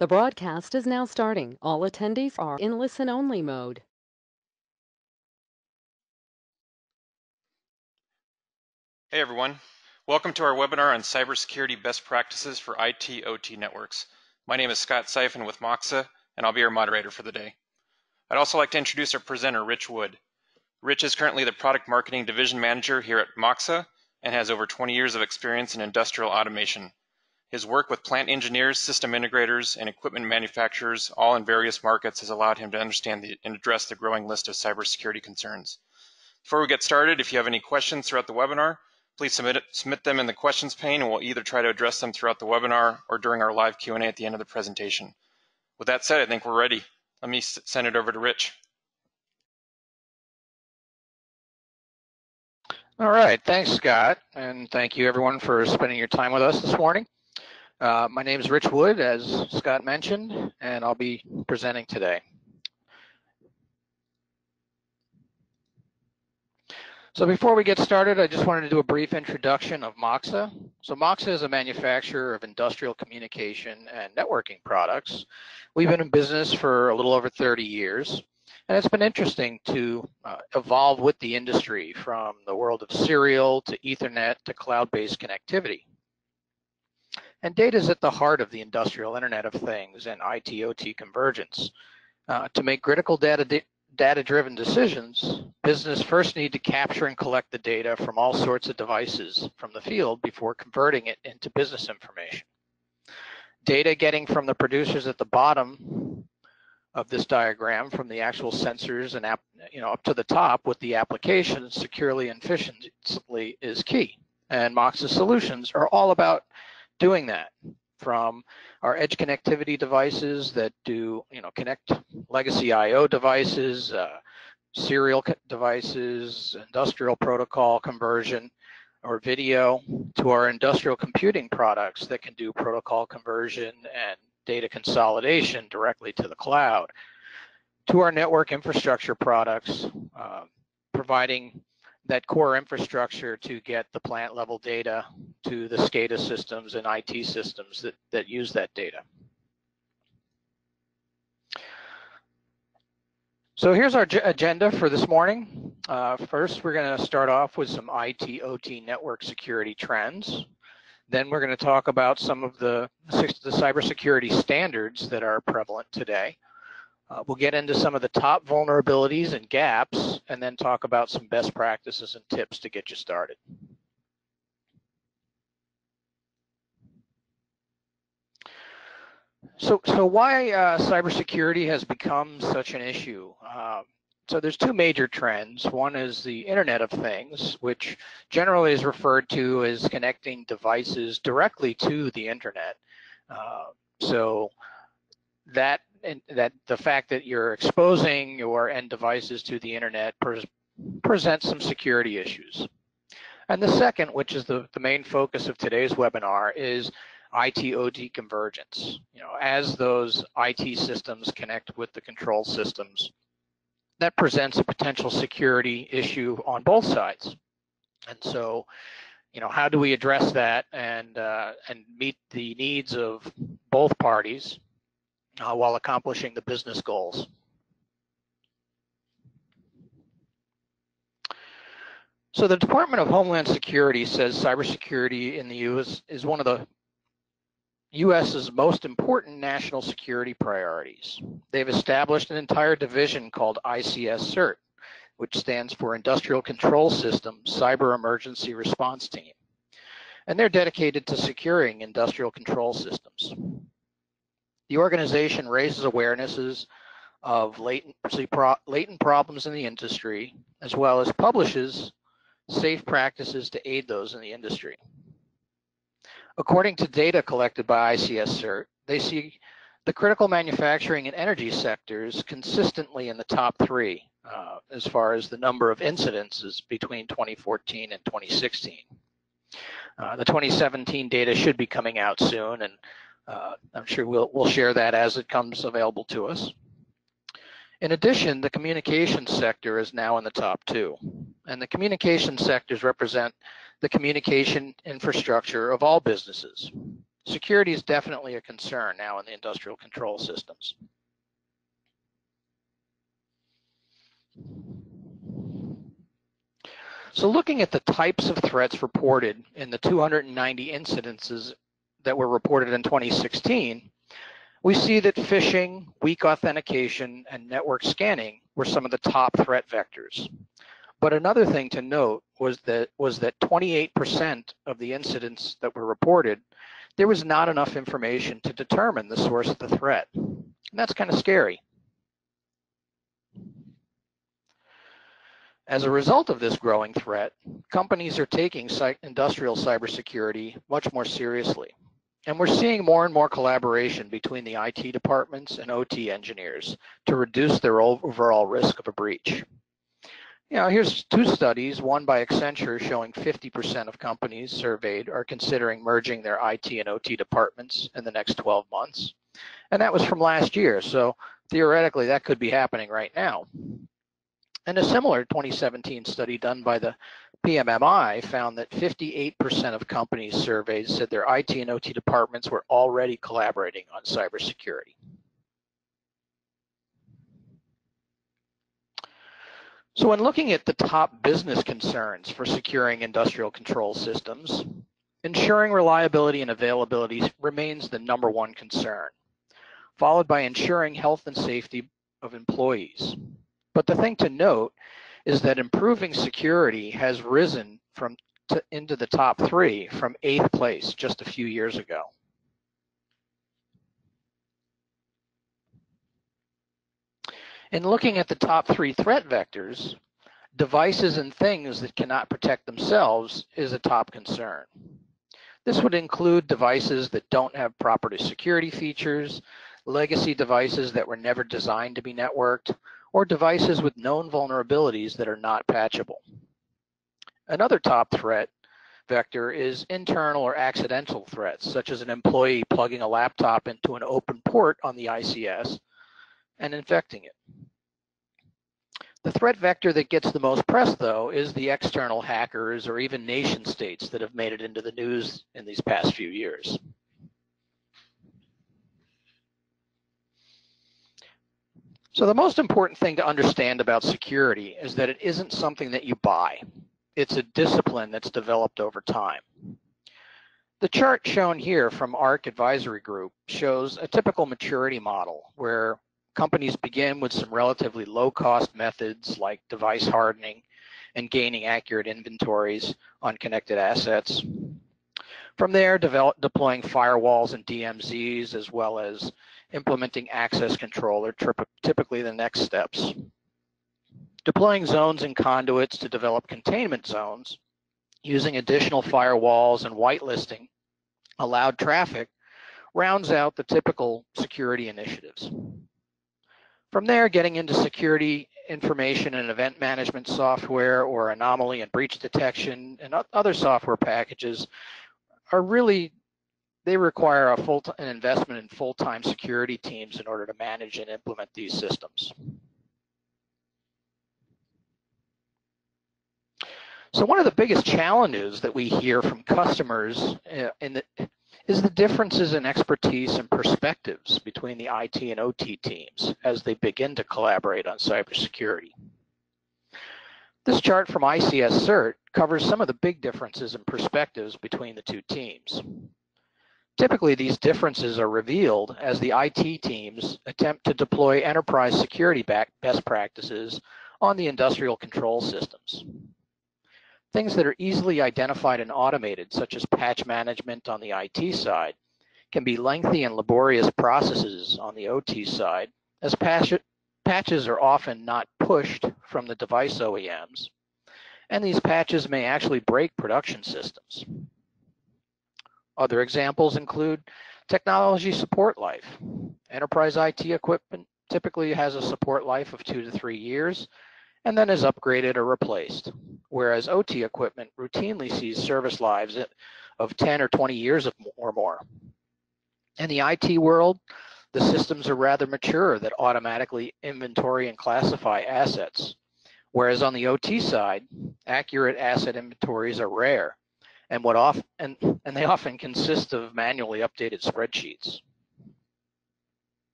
The broadcast is now starting. All attendees are in listen-only mode. Hey everyone, welcome to our webinar on cybersecurity best practices for IT OT networks. My name is Scott Siphon with Moxa, and I'll be your moderator for the day. I'd also like to introduce our presenter, Rich Wood. Rich is currently the Product Marketing Division Manager here at Moxa and has over 20 years of experience in industrial automation. His work with plant engineers, system integrators, and equipment manufacturers, all in various markets, has allowed him to understand the, and address the growing list of cybersecurity concerns. Before we get started, if you have any questions throughout the webinar, please submit, it, submit them in the questions pane and we'll either try to address them throughout the webinar or during our live Q&A at the end of the presentation. With that said, I think we're ready. Let me send it over to Rich. All right, thanks, Scott, and thank you everyone for spending your time with us this morning. Uh, my name is Rich Wood, as Scott mentioned, and I'll be presenting today. So before we get started, I just wanted to do a brief introduction of Moxa. So Moxa is a manufacturer of industrial communication and networking products. We've been in business for a little over 30 years, and it's been interesting to uh, evolve with the industry from the world of serial to Ethernet to cloud-based connectivity. And data is at the heart of the industrial Internet of Things and IT-OT convergence. Uh, to make critical data data-driven decisions, business first need to capture and collect the data from all sorts of devices from the field before converting it into business information. Data getting from the producers at the bottom of this diagram from the actual sensors and app, you know, up to the top with the application securely and efficiently is key. And Moxa solutions are all about doing that from our edge connectivity devices that do, you know, connect legacy IO devices, uh, serial devices, industrial protocol conversion, or video to our industrial computing products that can do protocol conversion and data consolidation directly to the cloud, to our network infrastructure products, uh, providing that core infrastructure to get the plant level data to the SCADA systems and IT systems that, that use that data. So here's our agenda for this morning. Uh, first, we're going to start off with some IT OT network security trends. Then we're going to talk about some of the, the cybersecurity standards that are prevalent today. Uh, we'll get into some of the top vulnerabilities and gaps, and then talk about some best practices and tips to get you started. So, so why uh, cybersecurity has become such an issue? Um, so there's two major trends. One is the Internet of Things, which generally is referred to as connecting devices directly to the internet. Uh, so that and that the fact that you're exposing your end devices to the internet pres presents some security issues. And the second, which is the, the main focus of today's webinar, is IT-OT convergence. You know, as those IT systems connect with the control systems, that presents a potential security issue on both sides. And so, you know, how do we address that and uh, and meet the needs of both parties uh, while accomplishing the business goals. So the Department of Homeland Security says cybersecurity in the U.S. is one of the U.S.'s most important national security priorities. They've established an entire division called ICS CERT, which stands for Industrial Control System Cyber Emergency Response Team. And they're dedicated to securing industrial control systems. The organization raises awarenesses of latent, latent problems in the industry, as well as publishes safe practices to aid those in the industry. According to data collected by ICS CERT, they see the critical manufacturing and energy sectors consistently in the top three uh, as far as the number of incidences between 2014 and 2016. Uh, the 2017 data should be coming out soon, and uh, I'm sure we'll, we'll share that as it comes available to us. In addition, the communication sector is now in the top two. And the communication sectors represent the communication infrastructure of all businesses. security is definitely a concern now in the industrial control systems. So looking at the types of threats reported in the 290 incidences that were reported in 2016, we see that phishing, weak authentication, and network scanning were some of the top threat vectors. But another thing to note was that was that 28% of the incidents that were reported, there was not enough information to determine the source of the threat. And that's kind of scary. As a result of this growing threat, companies are taking industrial cybersecurity much more seriously. And we're seeing more and more collaboration between the IT departments and OT engineers to reduce their overall risk of a breach. You know, here's two studies, one by Accenture showing 50% of companies surveyed are considering merging their IT and OT departments in the next 12 months. And that was from last year, so theoretically that could be happening right now. And a similar 2017 study done by the PMMI found that 58% of companies surveyed said their IT and OT departments were already collaborating on cybersecurity. So when looking at the top business concerns for securing industrial control systems, ensuring reliability and availability remains the number one concern, followed by ensuring health and safety of employees. But the thing to note is that improving security has risen from to, into the top three from eighth place just a few years ago. In looking at the top three threat vectors, devices and things that cannot protect themselves is a top concern. This would include devices that don't have proper security features, legacy devices that were never designed to be networked, or devices with known vulnerabilities that are not patchable. Another top threat vector is internal or accidental threats, such as an employee plugging a laptop into an open port on the ICS and infecting it. The threat vector that gets the most press, though, is the external hackers or even nation states that have made it into the news in these past few years. So the most important thing to understand about security is that it isn't something that you buy. It's a discipline that's developed over time. The chart shown here from ARC Advisory Group shows a typical maturity model where companies begin with some relatively low cost methods like device hardening and gaining accurate inventories on connected assets. From there, develop, deploying firewalls and DMZs as well as implementing access control are typically the next steps. Deploying zones and conduits to develop containment zones using additional firewalls and whitelisting allowed traffic rounds out the typical security initiatives. From there, getting into security information and event management software or anomaly and breach detection and other software packages are really they require a full an investment in full-time security teams in order to manage and implement these systems. So one of the biggest challenges that we hear from customers eh, in the, is the differences in expertise and perspectives between the IT and OT teams as they begin to collaborate on cybersecurity. This chart from ICS CERT covers some of the big differences in perspectives between the two teams. Typically, these differences are revealed as the IT teams attempt to deploy enterprise security best practices on the industrial control systems. Things that are easily identified and automated, such as patch management on the IT side, can be lengthy and laborious processes on the OT side, as patch patches are often not pushed from the device OEMs, and these patches may actually break production systems. Other examples include technology support life. Enterprise IT equipment typically has a support life of two to three years and then is upgraded or replaced, whereas OT equipment routinely sees service lives of 10 or 20 years or more. In the IT world, the systems are rather mature that automatically inventory and classify assets, whereas on the OT side, accurate asset inventories are rare and what off and and they often consist of manually updated spreadsheets.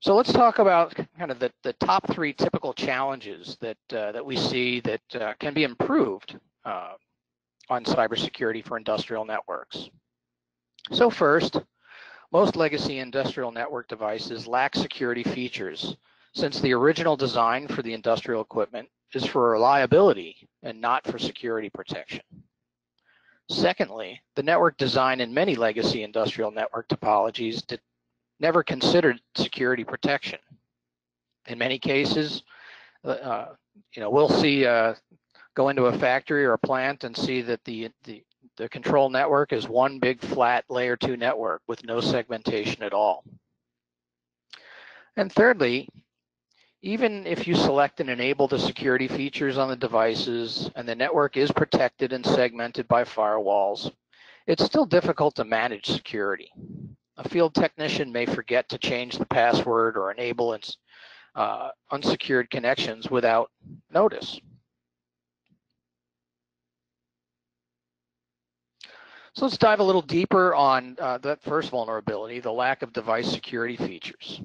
So let's talk about kind of the, the top three typical challenges that uh, that we see that uh, can be improved uh, on cybersecurity for industrial networks. So first, most legacy industrial network devices lack security features since the original design for the industrial equipment is for reliability and not for security protection. Secondly, the network design in many legacy industrial network topologies did, never considered security protection. In many cases, uh, uh, you know, we'll see uh, go into a factory or a plant and see that the, the the control network is one big flat layer two network with no segmentation at all. And thirdly, even if you select and enable the security features on the devices and the network is protected and segmented by firewalls, it's still difficult to manage security. A field technician may forget to change the password or enable uh, unsecured connections without notice. So let's dive a little deeper on uh, that first vulnerability, the lack of device security features.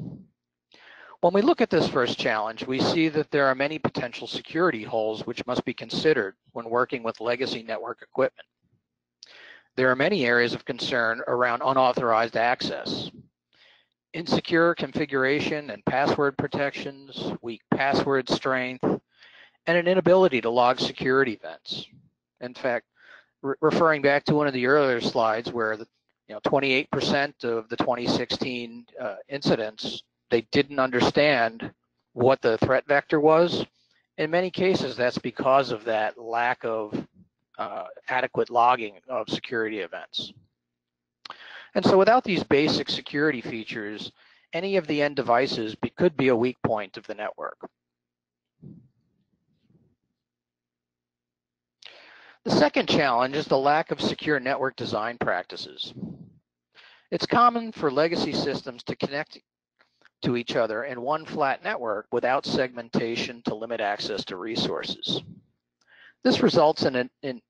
When we look at this first challenge, we see that there are many potential security holes which must be considered when working with legacy network equipment. There are many areas of concern around unauthorized access, insecure configuration and password protections, weak password strength, and an inability to log security events. In fact, re referring back to one of the earlier slides where the you know 28% of the 2016 uh, incidents they didn't understand what the threat vector was. In many cases, that's because of that lack of uh, adequate logging of security events. And so without these basic security features, any of the end devices be, could be a weak point of the network. The second challenge is the lack of secure network design practices. It's common for legacy systems to connect to each other in one flat network without segmentation to limit access to resources. This results in a, in,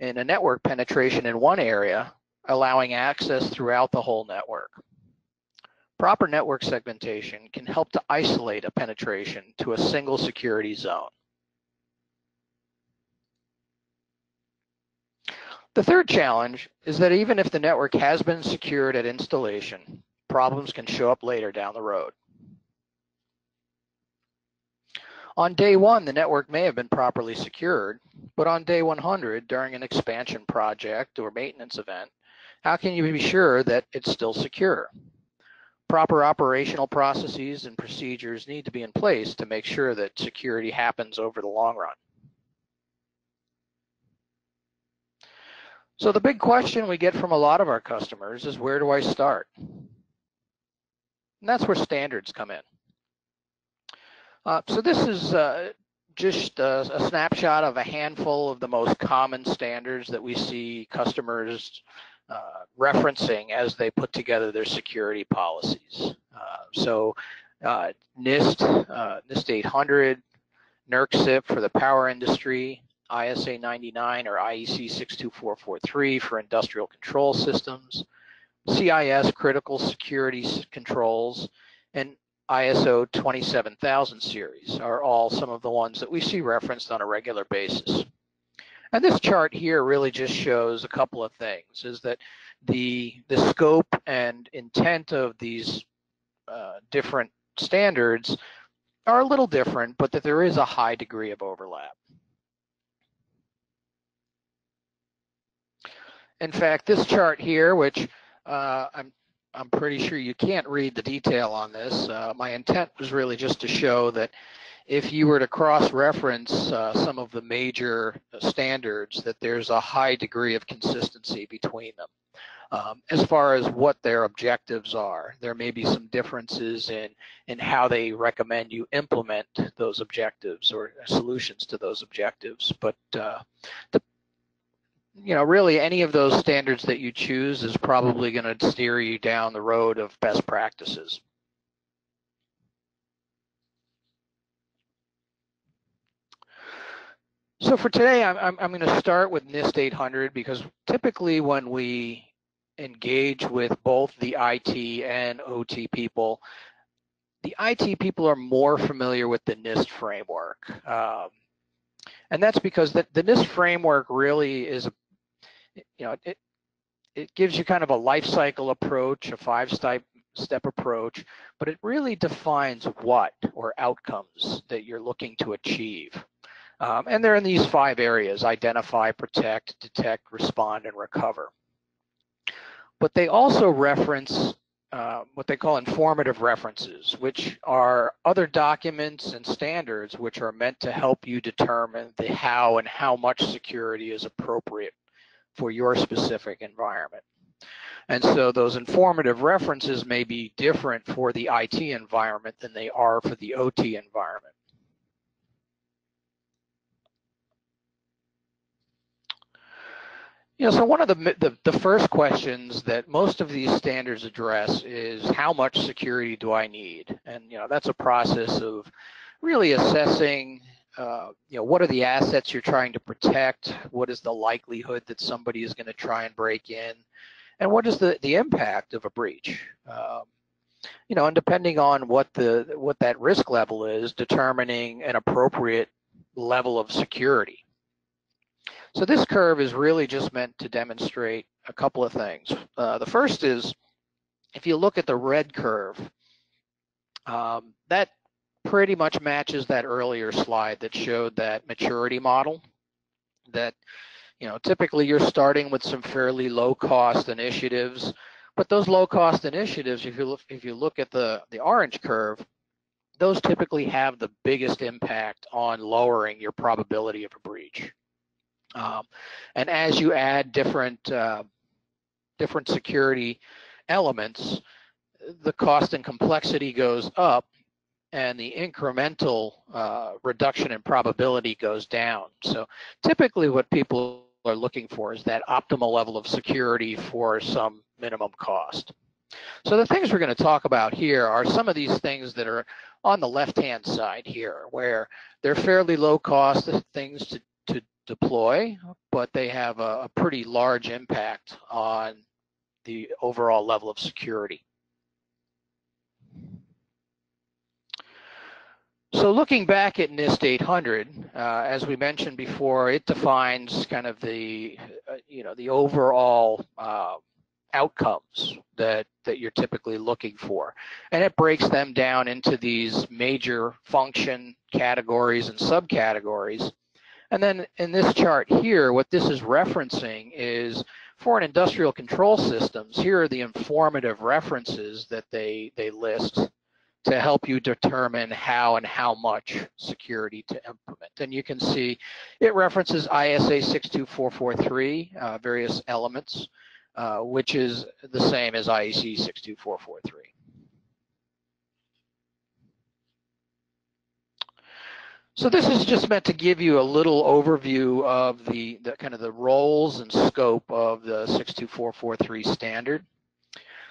in a network penetration in one area, allowing access throughout the whole network. Proper network segmentation can help to isolate a penetration to a single security zone. The third challenge is that even if the network has been secured at installation, problems can show up later down the road. On day one, the network may have been properly secured, but on day 100, during an expansion project or maintenance event, how can you be sure that it's still secure? Proper operational processes and procedures need to be in place to make sure that security happens over the long run. So the big question we get from a lot of our customers is where do I start? And that's where standards come in. Uh, so this is uh, just a, a, snapshot of a handful of the most common standards that we see customers uh, referencing as they put together their security policies. Uh, so uh, NIST, uh, NIST 800, NERC CIP for the power industry, ISA 99 or IEC 62443 for industrial control systems, CIS critical security controls, and ISO 27000 series are all some of the ones that we see referenced on a regular basis. And this chart here really just shows a couple of things, is that the, the scope and intent of these uh, different standards are a little different, but that there is a high degree of overlap. In fact, this chart here, which uh, I'm I'm pretty sure you can't read the detail on this. Uh, my intent was really just to show that if you were to cross-reference uh, some of the major standards, that there's a high degree of consistency between them. Um, as far as what their objectives are, there may be some differences in in how they recommend you implement those objectives or solutions to those objectives. But uh, the you know, really any of those standards that you choose is probably going to steer you down the road of best practices. So for today, I'm, I'm, going to start with NIST 800 because typically when we engage with both the IT and OT people, the IT people are more familiar with the NIST framework. Um, and that's because the, the NIST framework really is a you know, it, it gives you kind of a life cycle approach, a five step step approach, but it really defines what or outcomes that you're looking to achieve. Um, and they're in these five areas, identify, protect, detect, respond, and recover. But they also reference uh, what they call informative references, which are other documents and standards which are meant to help you determine the how and how much security is appropriate for your specific environment. And so those informative references may be different for the IT environment than they are for the OT environment. You know, so one of the, the, the first questions that most of these standards address is how much security do I need? And you know, that's a process of really assessing, uh, you know, what are the assets you're trying to protect? What is the likelihood that somebody is going to try and break in? And what is the the impact of a breach? Um, you know, and depending on what the what that risk level is, determining an appropriate level of security. So this curve is really just meant to demonstrate a couple of things. Uh, the first is, if you look at the red curve, um, that pretty much matches that earlier slide that showed that maturity model that, you know, typically you're starting with some fairly low cost initiatives, but those low cost initiatives, if you look, if you look at the, the orange curve, those typically have the biggest impact on lowering your probability of a breach. Um, and as you add different uh, different security elements, the cost and complexity goes up and the incremental uh, reduction in probability goes down. So typically what people are looking for is that optimal level of security for some minimum cost. So the things we're going to talk about here are some of these things that are on the left-hand side here, where they're fairly low cost things to deploy, but they have a, a pretty large impact on the overall level of security. So looking back at NIST 800, uh, as we mentioned before, it defines kind of the, uh, you know, the overall uh, outcomes that that you're typically looking for, and it breaks them down into these major function categories and subcategories. And then in this chart here, what this is referencing is for an industrial control systems, here are the informative references that they, they list to help you determine how and how much security to implement. And you can see it references ISA 62443, uh, various elements, uh, which is the same as IEC 62443. So this is just meant to give you a little overview of the, the kind of the roles and scope of the 62443 standard.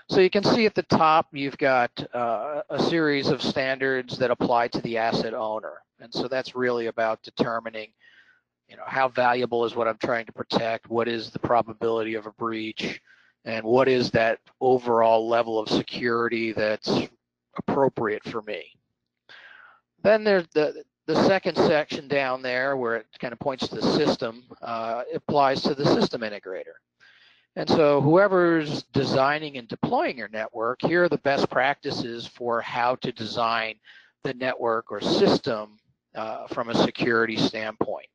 So you can see at the top, you've got uh, a series of standards that apply to the asset owner. And so that's really about determining, you know, how valuable is what I'm trying to protect, what is the probability of a breach, and what is that overall level of security that's appropriate for me. Then there's the, the second section down there where it kind of points to the system uh, applies to the system integrator. And so whoever's designing and deploying your network, here are the best practices for how to design the network or system uh, from a security standpoint.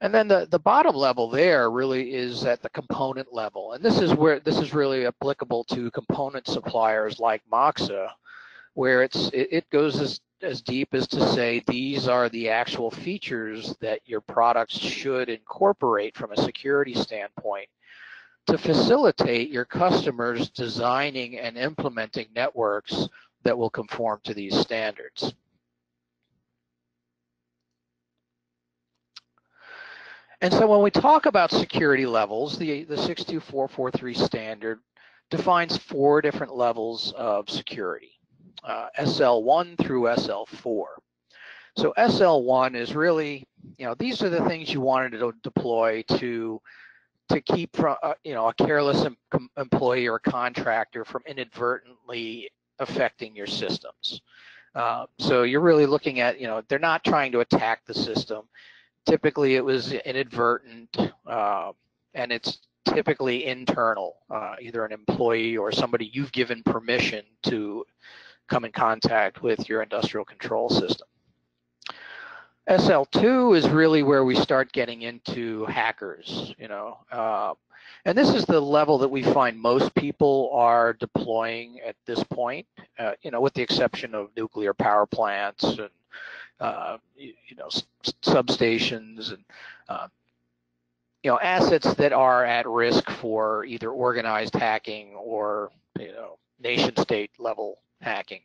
And then the, the bottom level there really is at the component level. And this is where this is really applicable to component suppliers like Moxa, where it's it, it goes as as deep as to say these are the actual features that your products should incorporate from a security standpoint to facilitate your customers designing and implementing networks that will conform to these standards. And so when we talk about security levels, the, the 62443 standard defines four different levels of security uh, SL1 through SL4. So SL1 is really, you know, these are the things you wanted to deploy to to keep from, uh, you know, a careless em employee or contractor from inadvertently affecting your systems. Uh, so you're really looking at, you know, they're not trying to attack the system. Typically, it was inadvertent, uh, and it's typically internal, uh, either an employee or somebody you've given permission to come in contact with your industrial control system. SL2 is really where we start getting into hackers, you know. Uh, and this is the level that we find most people are deploying at this point, uh, you know, with the exception of nuclear power plants and, uh, you, you, know, substations and, uh, you know, assets that are at risk for either organized hacking or, you know, nation state level hacking.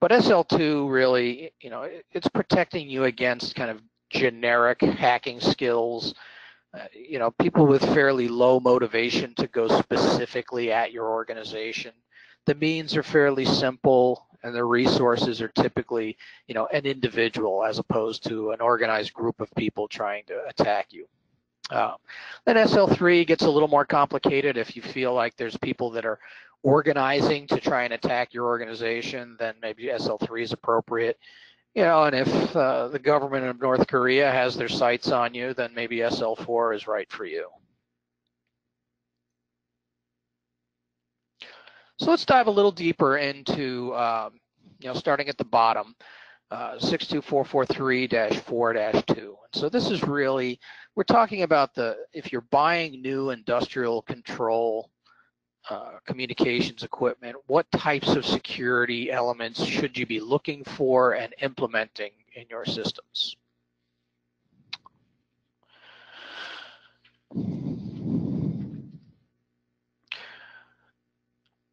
But SL2 really, you know, it's protecting you against kind of generic hacking skills. Uh, you know, people with fairly low motivation to go specifically at your organization. The means are fairly simple and the resources are typically, you know, an individual as opposed to an organized group of people trying to attack you. Uh, then SL3 gets a little more complicated if you feel like there's people that are organizing to try and attack your organization, then maybe SL3 is appropriate. You know, and if uh, the government of North Korea has their sights on you, then maybe SL4 is right for you. So let's dive a little deeper into, um, you know, starting at the bottom, uh, 62443-4-2. So this is really, we're talking about the, if you're buying new industrial control uh, communications equipment, what types of security elements should you be looking for and implementing in your systems?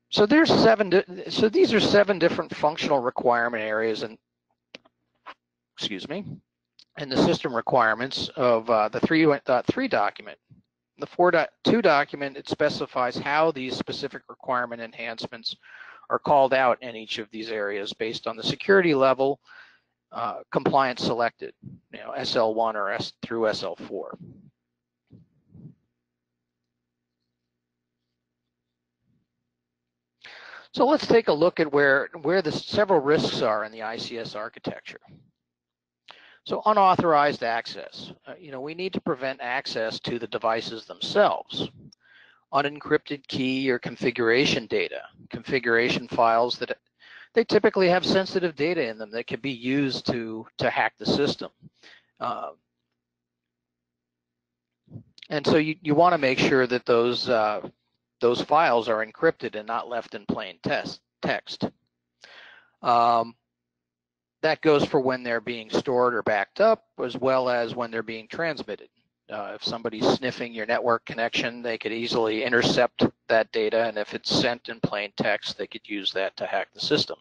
So there's seven, so these are seven different functional requirement areas and, excuse me, and the system requirements of uh, the 3.3 document the 4.2 document, it specifies how these specific requirement enhancements are called out in each of these areas based on the security level uh, compliance selected, you know, SL1 or S through SL4. So let's take a look at where, where the several risks are in the ICS architecture. So unauthorized access. Uh, you know, we need to prevent access to the devices themselves. Unencrypted key or configuration data, configuration files that they typically have sensitive data in them that can be used to to hack the system. Uh, and so you, you want to make sure that those uh, those files are encrypted and not left in plain test, text. Um, that goes for when they're being stored or backed up, as well as when they're being transmitted. Uh, if somebody's sniffing your network connection, they could easily intercept that data, and if it's sent in plain text, they could use that to hack the system.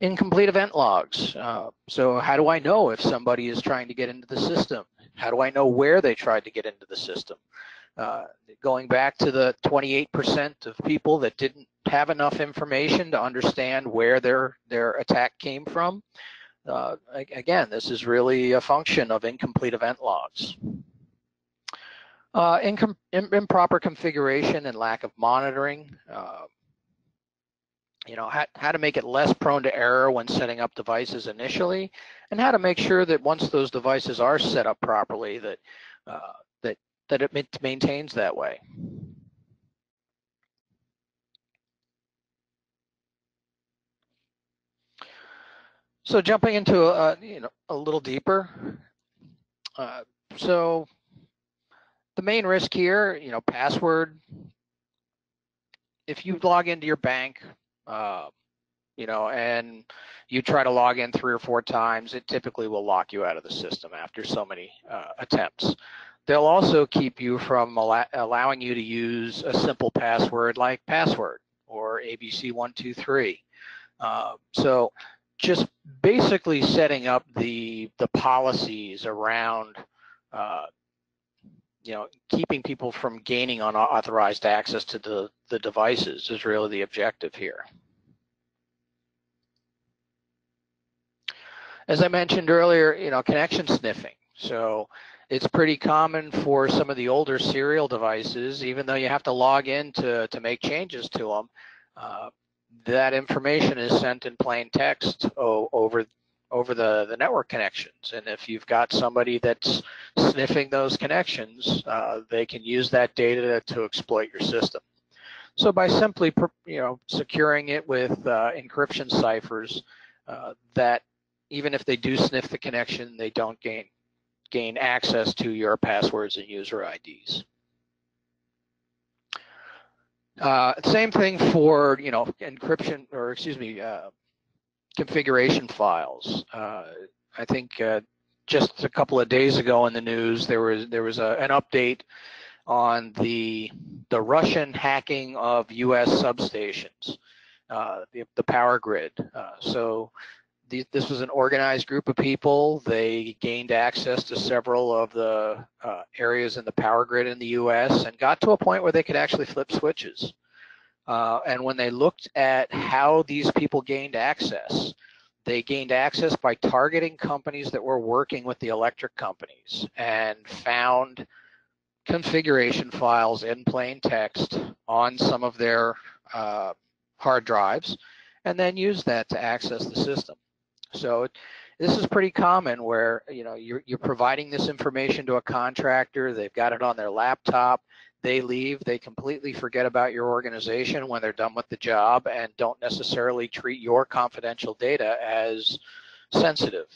Incomplete event logs. Uh, so how do I know if somebody is trying to get into the system? How do I know where they tried to get into the system? Uh, going back to the 28% of people that didn't have enough information to understand where their their attack came from. Uh, again, this is really a function of incomplete event logs. Uh, improper configuration and lack of monitoring. Uh, you know, how, how to make it less prone to error when setting up devices initially, and how to make sure that once those devices are set up properly, that uh, that it maintains that way. So jumping into a, you know a little deeper. Uh, so the main risk here, you know, password. If you log into your bank, uh, you know, and you try to log in three or four times, it typically will lock you out of the system after so many uh, attempts. They'll also keep you from al allowing you to use a simple password like password or ABC123. Uh, so just basically setting up the the policies around uh, you know keeping people from gaining unauthorized access to the the devices is really the objective here as I mentioned earlier, you know, connection sniffing. So it's pretty common for some of the older serial devices, even though you have to log in to, to make changes to them, uh, that information is sent in plain text over over the, the network connections. And if you've got somebody that's sniffing those connections, uh, they can use that data to exploit your system. So by simply, you know, securing it with uh, encryption ciphers, uh, that even if they do sniff the connection, they don't gain gain access to your passwords and user IDs. Uh, same thing for you know encryption or excuse me uh, configuration files. Uh, I think uh, just a couple of days ago in the news, there was there was a, an update on the the Russian hacking of U.S. substations, uh, the, the power grid. Uh, so this was an organized group of people. They gained access to several of the uh, areas in the power grid in the U.S. and got to a point where they could actually flip switches. Uh, and when they looked at how these people gained access, they gained access by targeting companies that were working with the electric companies and found configuration files in plain text on some of their uh, hard drives and then used that to access the system. So this is pretty common where you know you're, you're providing this information to a contractor, they've got it on their laptop, they leave, they completely forget about your organization when they're done with the job and don't necessarily treat your confidential data as sensitive.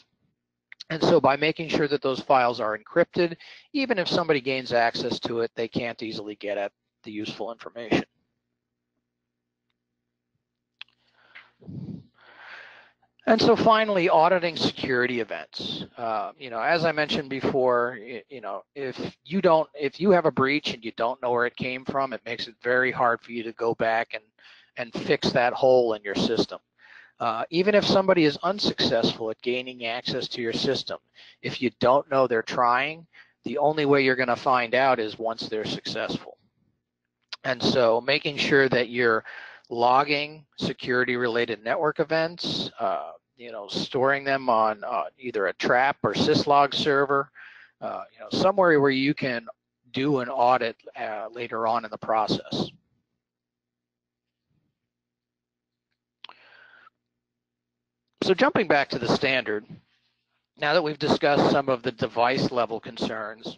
And so by making sure that those files are encrypted, even if somebody gains access to it, they can't easily get at the useful information. And so finally, auditing security events. Uh, you know, as I mentioned before, you know, if you don't, if you have a breach and you don't know where it came from, it makes it very hard for you to go back and and fix that hole in your system. Uh, even if somebody is unsuccessful at gaining access to your system, if you don't know they're trying, the only way you're going to find out is once they're successful. And so making sure that you're logging security related network events, uh, you know, storing them on uh, either a trap or syslog server, uh, you know, somewhere where you can do an audit uh, later on in the process. So jumping back to the standard, now that we've discussed some of the device level concerns,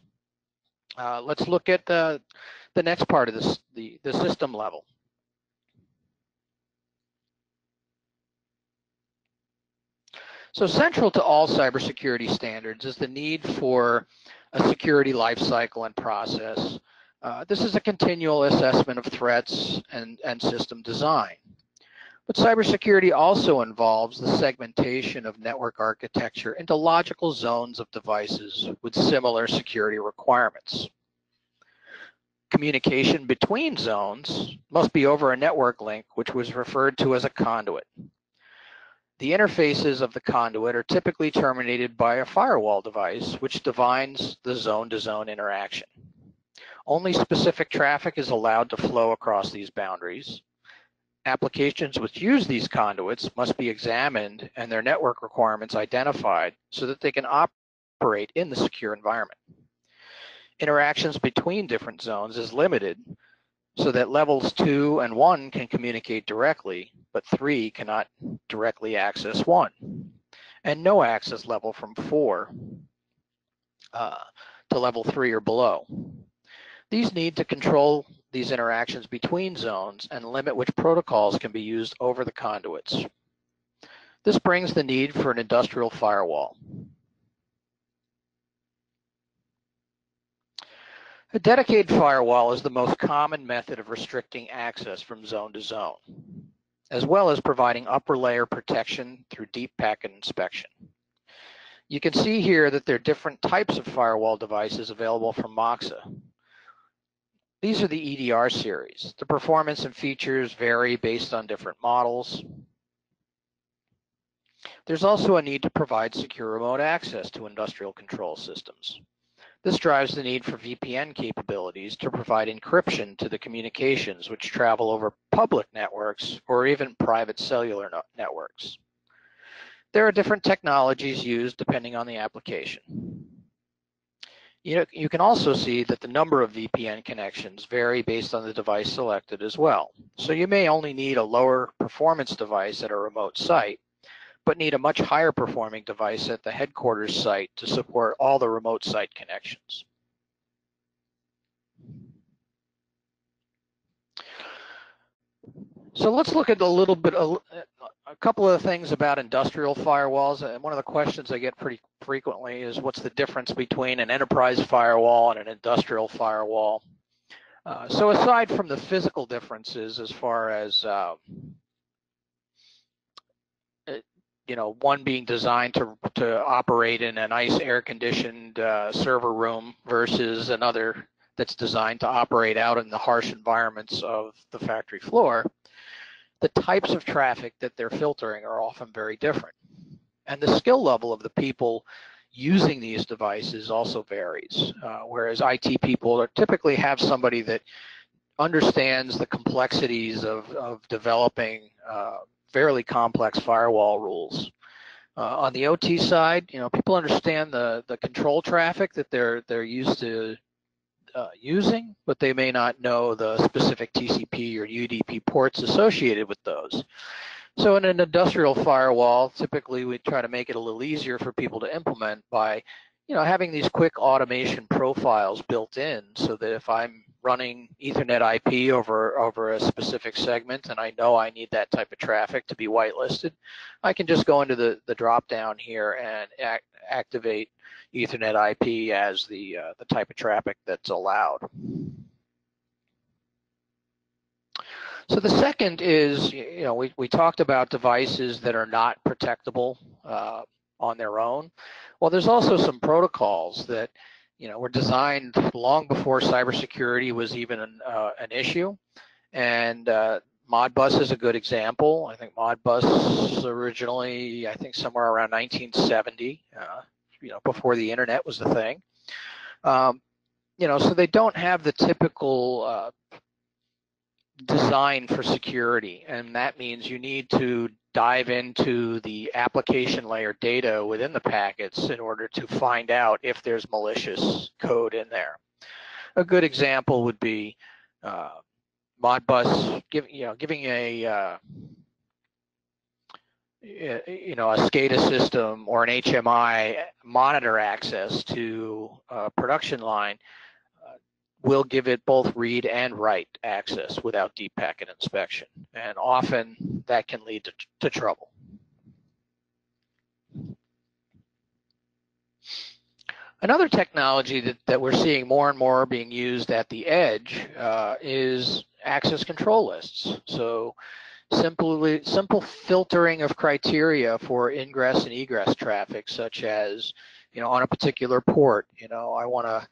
uh, let's look at the, the next part of this, the, the system level. So central to all cybersecurity standards is the need for a security lifecycle and process. Uh, this is a continual assessment of threats and, and system design. But cybersecurity also involves the segmentation of network architecture into logical zones of devices with similar security requirements. Communication between zones must be over a network link, which was referred to as a conduit. The interfaces of the conduit are typically terminated by a firewall device, which defines the zone-to-zone -zone interaction. Only specific traffic is allowed to flow across these boundaries. Applications which use these conduits must be examined and their network requirements identified so that they can operate in the secure environment. Interactions between different zones is limited so that levels two and one can communicate directly, but three cannot directly access one. And no access level from four uh, to level three or below. These need to control these interactions between zones and limit which protocols can be used over the conduits. This brings the need for an industrial firewall. A dedicated firewall is the most common method of restricting access from zone to zone, as well as providing upper layer protection through deep packet inspection. You can see here that there are different types of firewall devices available from Moxa. These are the EDR series. The performance and features vary based on different models. There's also a need to provide secure remote access to industrial control systems. This drives the need for VPN capabilities to provide encryption to the communications which travel over public networks or even private cellular no networks. there are different technologies used depending on the application. You, know, you can also see that the number of VPN connections vary based on the device selected as well. So you may only need a lower performance device at a remote site, but need a much higher performing device at the headquarters site to support all the remote site connections. So let's look at a little bit, a, a, couple of things about industrial firewalls. And one of the questions I get pretty frequently is what's the difference between an enterprise firewall and an industrial firewall? Uh, so aside from the physical differences as far as, uh, you know, one being designed to, to operate in a nice air conditioned uh, server room versus another that's designed to operate out in the harsh environments of the factory floor, the types of traffic that they're filtering are often very different. And the skill level of the people using these devices also varies. Uh, whereas IT people typically have somebody that understands the complexities of, of developing uh, fairly complex firewall rules. Uh, on the OT side, you know, people understand the the control traffic that they're they're used to uh, using, but they may not know the specific TCP or UDP ports associated with those. So in an industrial firewall, typically we try to make it a little easier for people to implement by, you know, having these quick automation profiles built in so that if I'm running Ethernet IP over, over a specific segment and I know I need that type of traffic to be whitelisted, I can just go into the, the drop down here and act, activate Ethernet IP as the, uh, the type of traffic that's allowed. So the second is, you know, we, we talked about devices that are not protectable uh, on their own. Well, there's also some protocols that, you know, were designed long before cybersecurity was even an, uh, an issue. And uh, Modbus is a good example. I think Modbus originally, I think somewhere around 1970, uh, you know, before the internet was the thing. Um, you know, so they don't have the typical uh, design for security, and that means you need to dive into the application layer data within the packets in order to find out if there's malicious code in there. A good example would be uh, Modbus, give, you know, giving a uh, you know, a SCADA system or an HMI monitor access to a production line will give it both read and write access without deep packet inspection. And often that can lead to, to trouble. Another technology that, that we're seeing more and more being used at the edge uh, is access control lists. So simply simple filtering of criteria for ingress and egress traffic, such as, you know, on a particular port, you know, I want to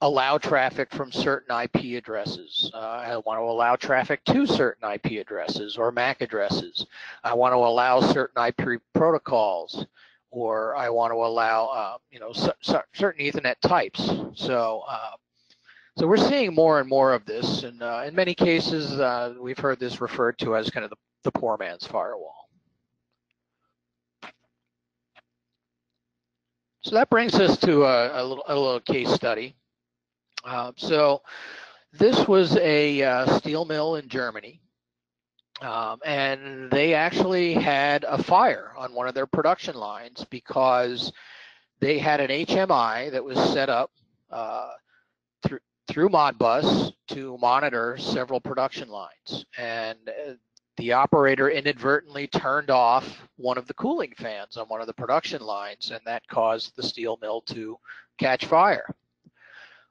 allow traffic from certain IP addresses. Uh, I want to allow traffic to certain IP addresses or MAC addresses. I want to allow certain IP protocols, or I want to allow, uh, you know, certain Ethernet types. So uh, so we're seeing more and more of this, and uh, in many cases, uh, we've heard this referred to as kind of the, the poor man's firewall. So that brings us to a, a, little, a little, case study. Uh, so this was a uh, steel mill in Germany, um, and they actually had a fire on one of their production lines because they had an HMI that was set up uh, through through Modbus to monitor several production lines. And uh, the operator inadvertently turned off one of the cooling fans on one of the production lines, and that caused the steel mill to catch fire.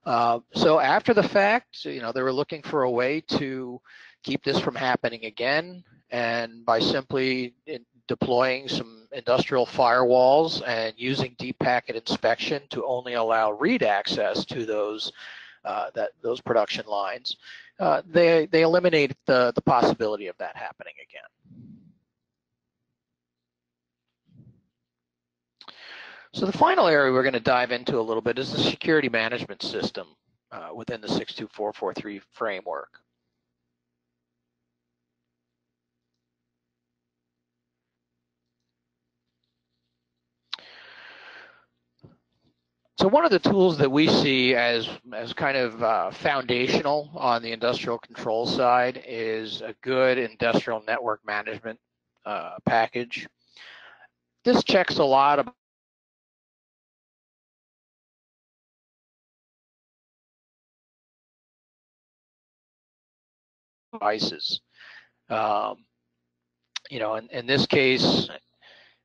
Uh, so after the fact, you know, they were looking for a way to keep this from happening again, and by simply deploying some industrial firewalls and using deep packet inspection to only allow read access to those uh, that those production lines, uh, they they eliminate the the possibility of that happening again. So the final area we're going to dive into a little bit is the security management system uh, within the 62443 framework. So one of the tools that we see as as kind of uh, foundational on the industrial control side is a good industrial network management uh, package. This checks a lot of devices. Um, you know, in, in this case,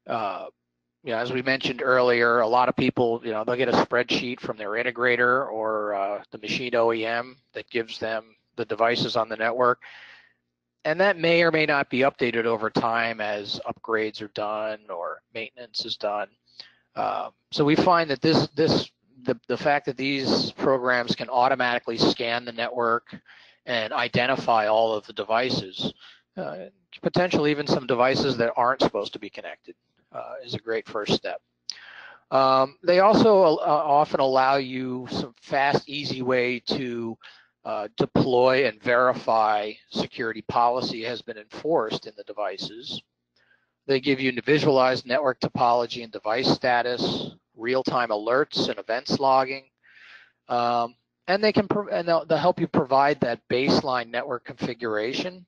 uh, you know, as we mentioned earlier, a lot of people, you know, they'll get a spreadsheet from their integrator or uh, the machine OEM that gives them the devices on the network. And that may or may not be updated over time as upgrades are done or maintenance is done. Um, so we find that this, this the, the fact that these programs can automatically scan the network and identify all of the devices, uh, potentially even some devices that aren't supposed to be connected uh, is a great first step. Um, they also uh, often allow you some fast, easy way to uh, deploy and verify security policy has been enforced in the devices. They give you visualized network topology and device status, real-time alerts and events logging. Um, and they can and they'll, they'll help you provide that baseline network configuration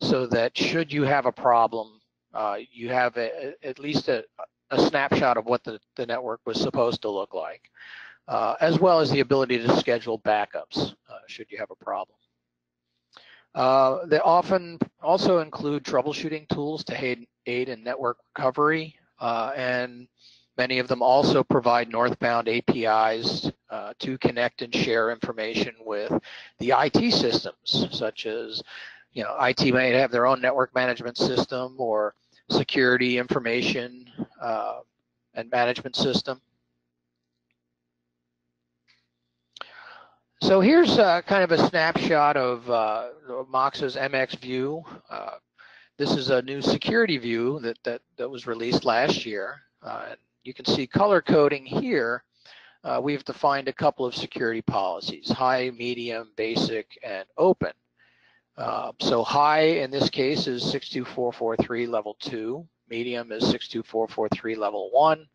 so that should you have a problem, uh, you have a, at least a, a, snapshot of what the, the network was supposed to look like, uh, as well as the ability to schedule backups uh, should you have a problem. Uh, they often also include troubleshooting tools to aid, aid in network recovery, uh, and many of them also provide northbound APIs uh, to connect and share information with the IT systems, such as you know, IT may have their own network management system or security information uh, and management system. So here's uh, kind of a snapshot of uh, Moxa's MXview. Uh, this is a new security view that, that, that was released last year. Uh, you can see color coding here. Uh, we've defined a couple of security policies, high, medium, basic, and open. Uh, so high in this case is 62443 level 2. Medium is 62443 level 1.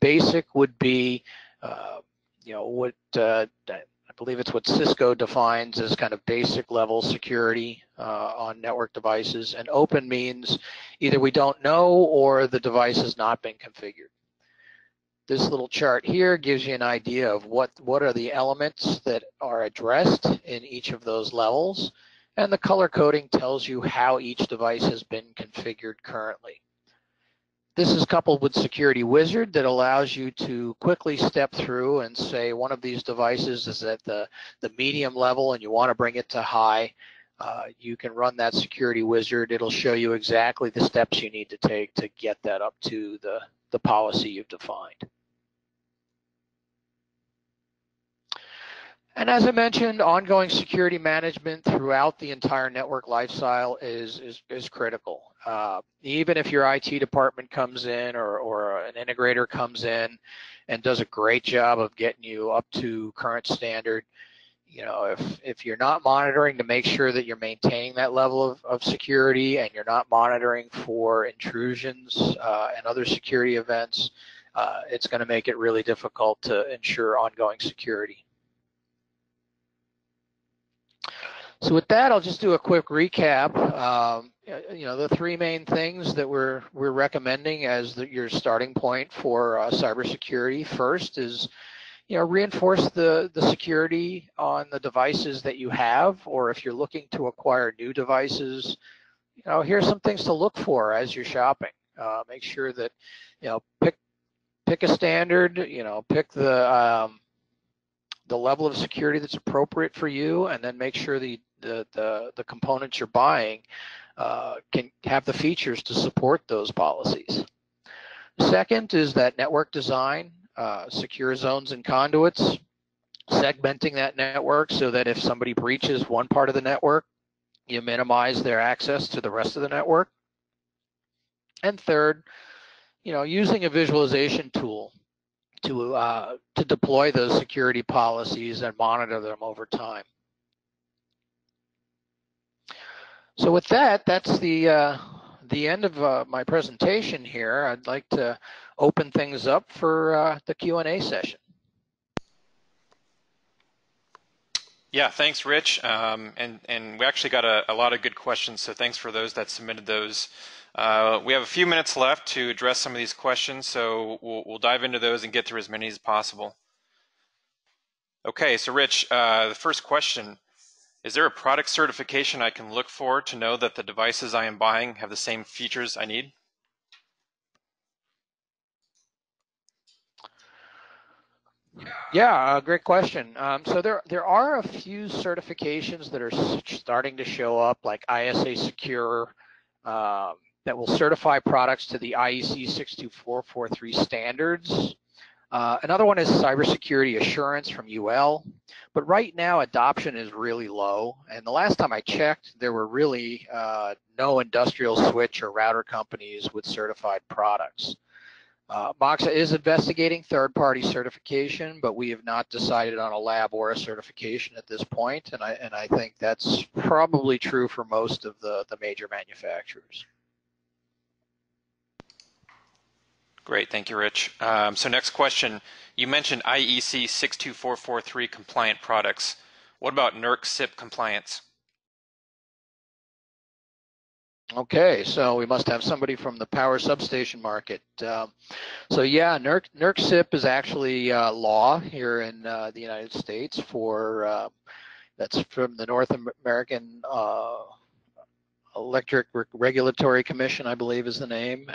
Basic would be, uh, you know, what uh, I believe it's what Cisco defines as kind of basic level security uh, on network devices. And open means either we don't know or the device has not been configured. This little chart here gives you an idea of what, what are the elements that are addressed in each of those levels and the color coding tells you how each device has been configured currently. This is coupled with Security Wizard that allows you to quickly step through and say one of these devices is at the, the medium level and you want to bring it to high. Uh, you can run that Security Wizard. It'll show you exactly the steps you need to take to get that up to the, the policy you've defined. And as I mentioned, ongoing security management throughout the entire network lifecycle is, is, is critical. Uh, even if your IT department comes in or, or an integrator comes in and does a great job of getting you up to current standard, you know, if, if you're not monitoring to make sure that you're maintaining that level of, of security and you're not monitoring for intrusions uh, and other security events, uh, it's going to make it really difficult to ensure ongoing security. So with that, I'll just do a quick recap. Um, you know, the three main things that we're we're recommending as the, your starting point for uh, cybersecurity. First is, you know, reinforce the the security on the devices that you have, or if you're looking to acquire new devices, you know, here's some things to look for as you're shopping. Uh, make sure that, you know, pick pick a standard. You know, pick the um, the level of security that's appropriate for you, and then make sure the the, the, the components you're buying uh, can have the features to support those policies. Second is that network design, uh, secure zones and conduits, segmenting that network so that if somebody breaches one part of the network, you minimize their access to the rest of the network. And third, you know, using a visualization tool to uh, to deploy those security policies and monitor them over time. So with that, that's the uh, the end of uh, my presentation here. I'd like to open things up for uh, the Q&A session. Yeah, thanks, Rich. Um, and, and we actually got a, a, lot of good questions, so thanks for those that submitted those. Uh, we have a few minutes left to address some of these questions, so we'll, we'll dive into those and get through as many as possible. Okay, so Rich, uh, the first question, is there a product certification I can look for to know that the devices I am buying have the same features I need? Yeah, uh, great question. Um, so there there are a few certifications that are starting to show up, like ISA Secure, um, that will certify products to the IEC 62443 standards. Uh, another one is cybersecurity assurance from UL. But right now, adoption is really low. And the last time I checked, there were really uh, no industrial switch or router companies with certified products. Uh, Moxa is investigating third-party certification, but we have not decided on a lab or a certification at this point, and I and I think that's probably true for most of the the major manufacturers. Great, thank you, Rich. Um, so next question, you mentioned IEC 62443 compliant products. What about NERC CIP compliance? Okay, so we must have somebody from the power substation market. Um, so yeah, NERC, CIP is actually uh, law here in uh, the United States for, uh, that's from the North American uh, Electric Regulatory Commission, I believe is the name.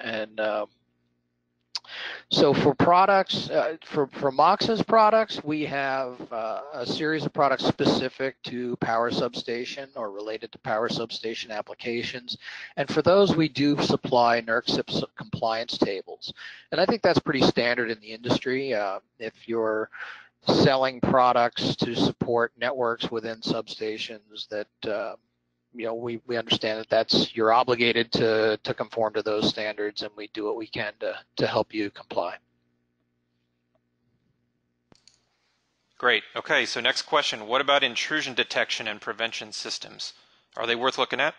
So for products, uh, for, for products, we have uh, a series of products specific to power substation or related to power substation applications. And for those, we do supply NERC compliance tables. And I think that's pretty standard in the industry. Uh, if you're selling products to support networks within substations that uh, you know, we, we understand that that's you're obligated to to conform to those standards, and we do what we can to to help you comply. Great. Okay. So next question: What about intrusion detection and prevention systems? Are they worth looking at?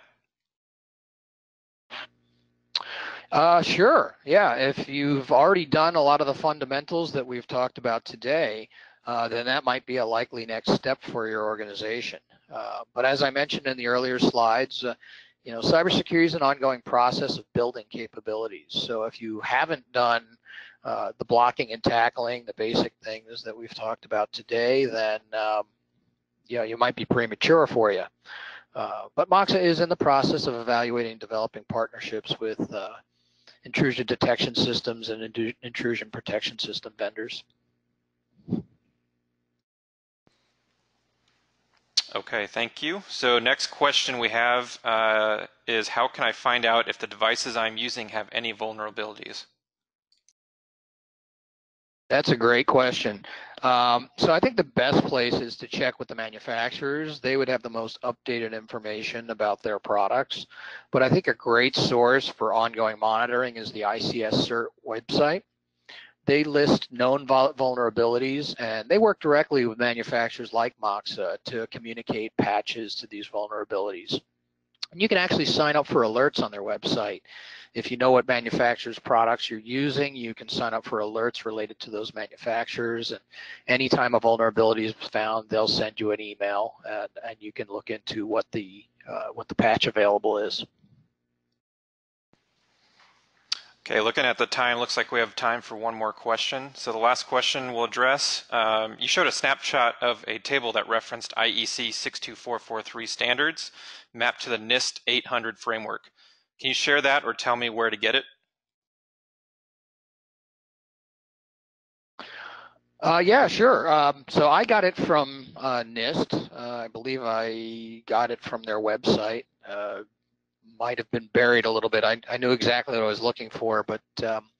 Uh, sure. Yeah. If you've already done a lot of the fundamentals that we've talked about today, uh, then that might be a likely next step for your organization. Uh, but as I mentioned in the earlier slides, uh, you know, cybersecurity is an ongoing process of building capabilities. So if you haven't done uh, the blocking and tackling, the basic things that we've talked about today, then um, you know you might be premature for you. Uh, but Moxa is in the process of evaluating developing partnerships with uh, intrusion detection systems and intrusion protection system vendors. Okay, thank you. So next question we have uh, is how can I find out if the devices I'm using have any vulnerabilities? That's a great question. Um, so I think the best place is to check with the manufacturers. They would have the most updated information about their products. But I think a great source for ongoing monitoring is the ICS CERT website they list known vulnerabilities and they work directly with manufacturers like Moxa to communicate patches to these vulnerabilities. And you can actually sign up for alerts on their website. If you know what manufacturers' products you're using, you can sign up for alerts related to those manufacturers. And anytime a vulnerability is found, they'll send you an email, and, and you can look into what the uh, what the patch available is. Okay, looking at the time, looks like we have time for one more question. So the last question we'll address, um, you showed a snapshot of a table that referenced IEC 62443 standards mapped to the NIST 800 framework. Can you share that or tell me where to get it? Uh, yeah, sure. Um, so I got it from uh, NIST. Uh, I believe I got it from their website. Might have been buried a little bit. I, I knew exactly what I was looking for, but um,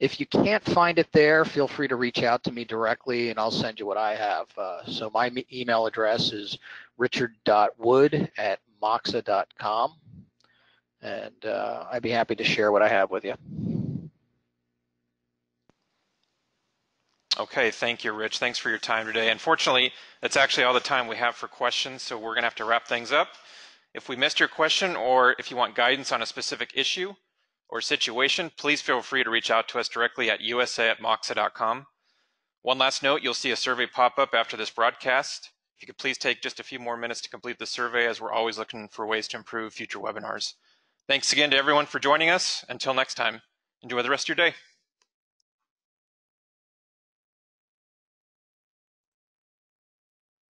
if you can't find it there, feel free to reach out to me directly and I'll send you what I have. Uh, so my email address is richard.wood at moxa.com and uh, I'd be happy to share what I have with you. Okay, thank you, Rich. Thanks for your time today. Unfortunately, that's actually all the time we have for questions, so we're going to have to wrap things up. If we missed your question or if you want guidance on a specific issue or situation, please feel free to reach out to us directly at usa at moxa.com. One last note, you'll see a survey pop up after this broadcast. If you could please take just a few more minutes to complete the survey as we're always looking for ways to improve future webinars. Thanks again to everyone for joining us. Until next time, enjoy the rest of your day.